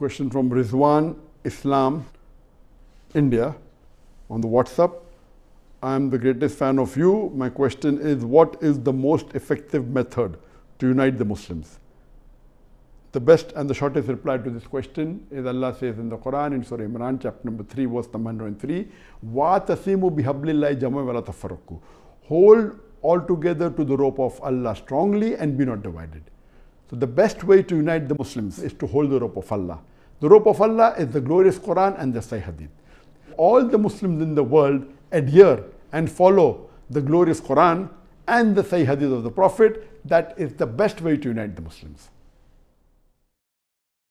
question from Rizwan Islam, India, on the WhatsApp. I am the greatest fan of you. My question is what is the most effective method to unite the Muslims? The best and the shortest reply to this question is Allah says in the Quran in Surah Imran, chapter number 3, verse number 103, وَاتَسِمُوا بِحَبْلِ اللَّهِ جَمَعًا وَلَا تَفَرَّقُوا Hold all together to the rope of Allah strongly and be not divided. So the best way to unite the Muslims is to hold the rope of Allah. The rope of Allah is the glorious Quran and the Sahih Hadith. All the Muslims in the world adhere and follow the glorious Quran and the Sahih Hadith of the Prophet. That is the best way to unite the Muslims.